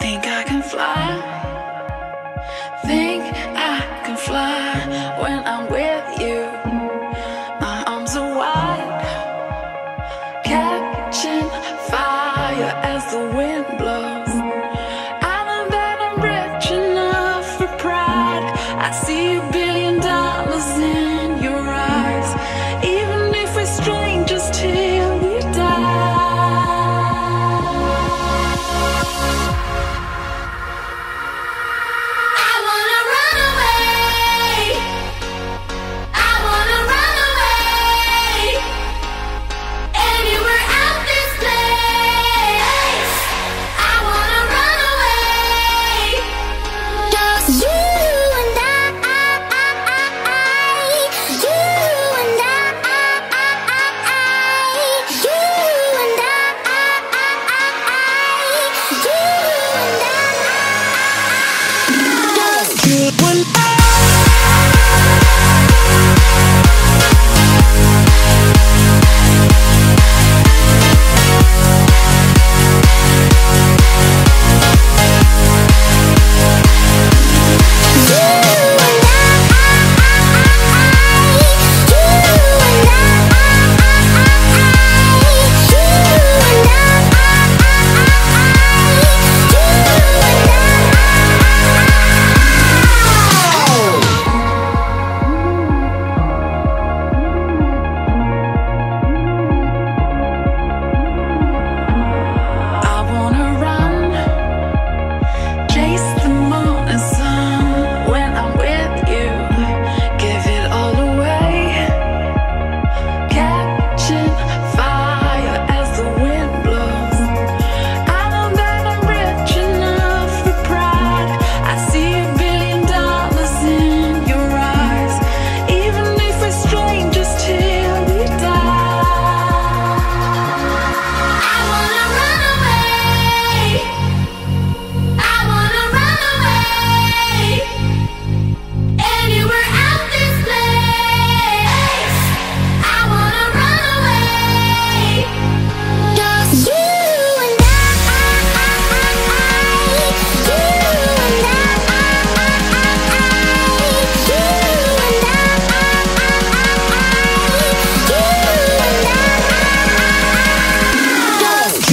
Think I can fly?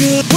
you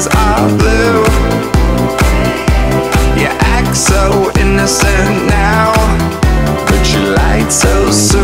eyes are blue. You act so innocent now, but you lied so soon.